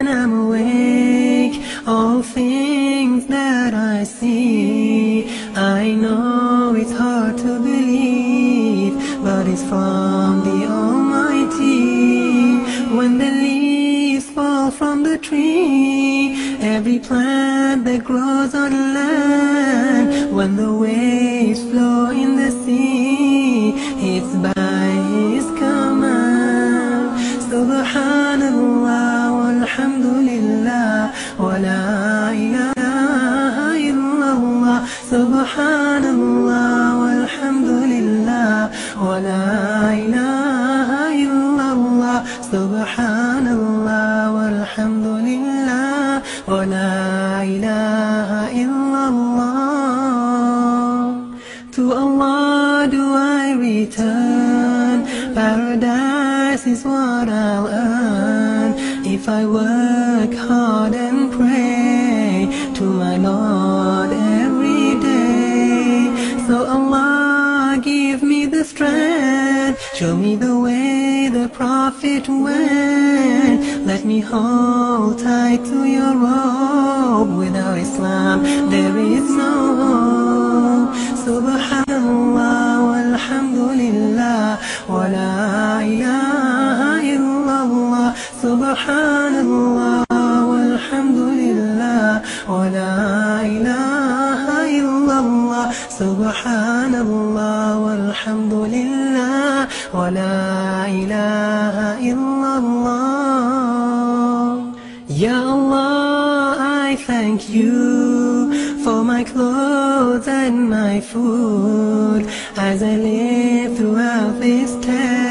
when I'm awake, all things that I see, I know it's hard to believe, but it's from the Almighty. When the leaves fall from the tree, every plant that grows on land, when the waves flow in the sea, it's by ولا إله إلا الله سبحان الله والحمد لله ولا إله إلا الله سبحان الله والحمد لله ولا إله إلا الله To Allah do I return. Paradise is what I'll earn. If I work hard and pray to my Lord every day. So Allah give me the strength, show me the way the Prophet went. Let me hold tight to your robe. Without Islam, there is no Subhanallah walhamdulillah wa la ilaha illallah. Subhanallah walhamdulillah wa la ilaha illallah. Ya Allah, I thank you for my clothes and my food as I live throughout this test.